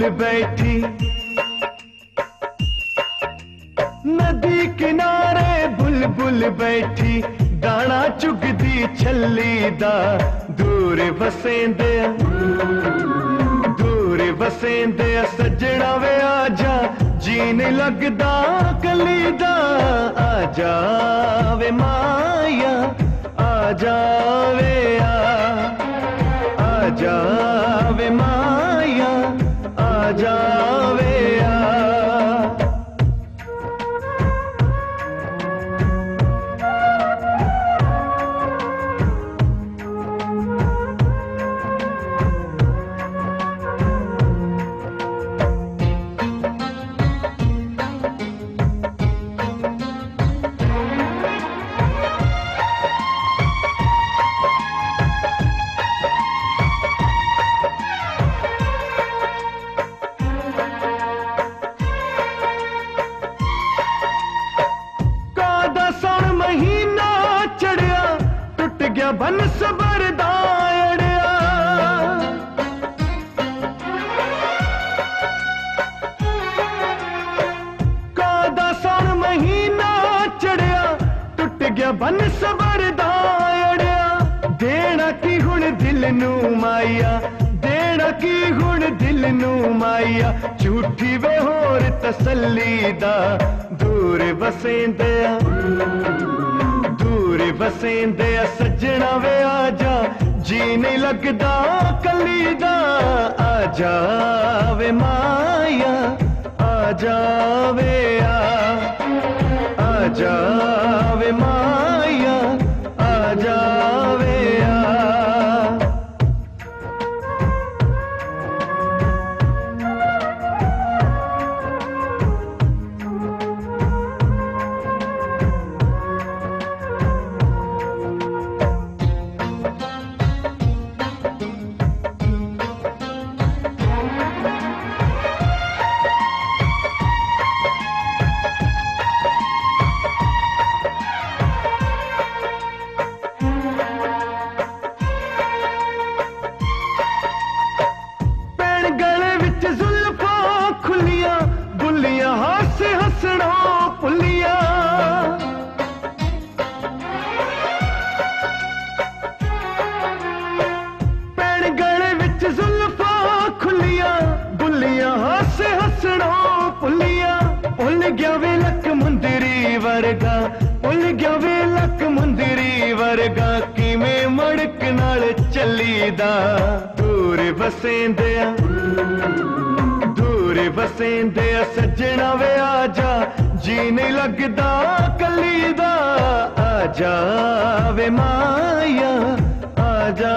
बुलबुल बैठी। नदी किनारे बुलबुल बैठी। दाना चुगदी छल्ली दा। दूर बसेंदे दूर बसेंदे सज्जना वे आजा। जीन लगदा कली दा। आजा वे माया आजा आजा बन सबर चढ़िया गया बन सबर दायड़िया। देना की हूँ दिल नू माइया देना की हूँ दिल नू माइया झूठी वे होर तसली दा, दूर बसेंदया ਤਸੱਲੀ ਦਾ ਦੂਰ ਵਸੇਂਦਿਆ ਦੂਰ ਵਸੇਂਦਿਆ ਸੱਜਣਾ ਵੇ ਆਜਾ ਜੀ ਨਹੀਂ ਲੱਗਦਾ ਕੱਲੀ ਦਾ ਆਜਾ ਵੇ ਮਾਇਆ ਆਜਾ ਵੇ ਆ ਆਜਾ ਵੇ गया वे लक मुंदरी वर्गा उलग्या वे लक मुंदरी वर्गा किवें मड़क नाल चली दा दूर बसेंदे दूर बसेंदे सजना वे आजा जी नहीं लगदा कली दा आजा वे माया आजा